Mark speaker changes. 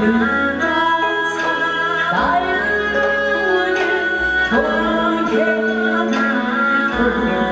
Speaker 1: 愿大爱无怨，同庆团圆。